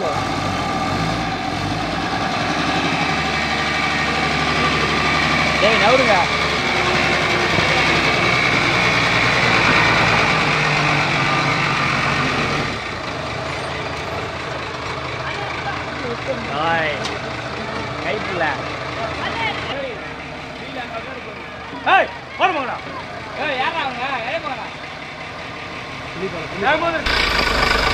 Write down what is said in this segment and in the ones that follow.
không được đây nấu được à rồi cái gì là Hey, what am I now? Hey, I don't know. Hey, what am I now?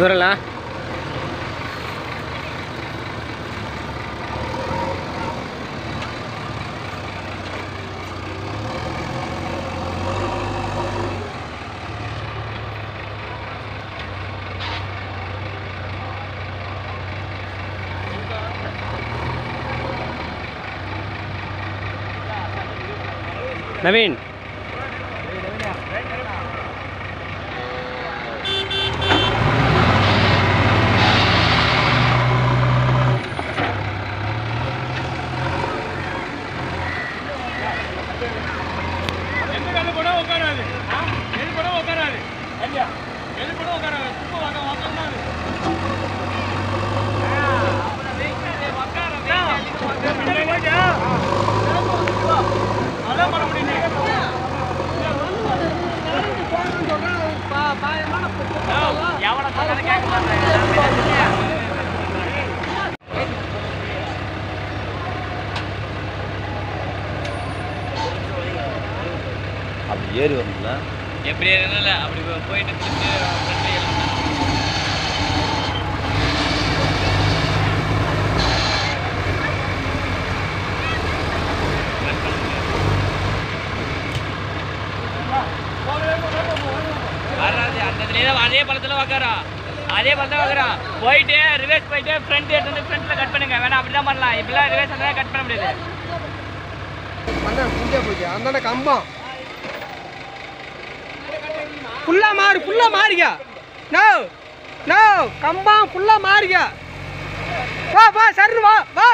చూడాలా నవీన్ அப்படி ஏறி வரணுங்களா எப்படி ஏறினால அப்படி போயிட்டு அதே பழத்தில் உக்காரா அதே பழத்தில் உக்காரா போயிட்டு ரிவர்ஸ் போயிட்டு ஃப்ரண்ட் எடுத்து வந்து ஃப்ரண்ட்டில் கட் பண்ணுங்க வேணா அப்படி தான் பண்ணலாம் இப்படிலாம் ரிவர்ஸ் வந்து கட் பண்ண முடியாது அண்ணா கம்பம் ஃபுல்லாக கம்பம் ஃபுல்லாக வா வா சரி வா வா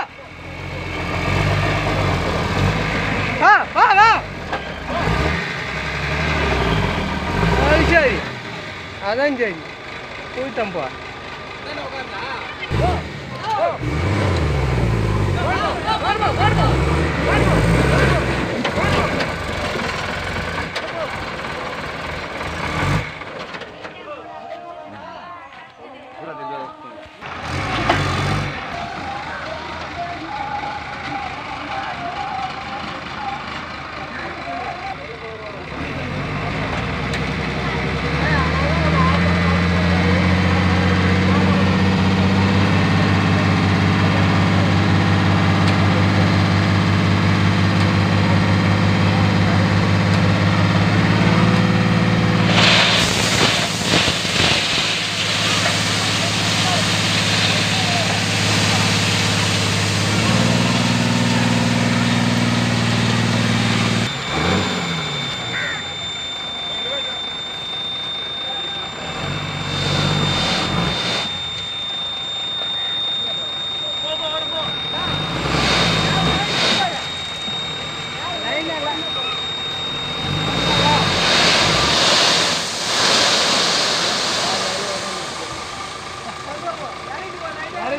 அதான் சரி போயிட்டோம்ப்பா Oh!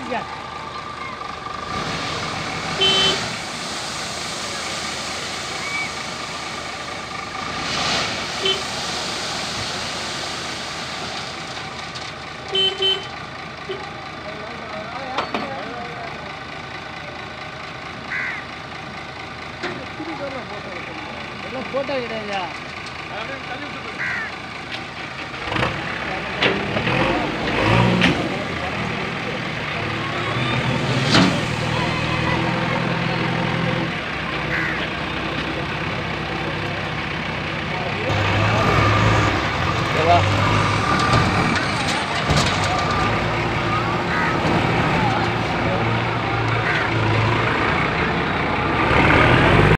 Yeah. போட்டோ கிடையாது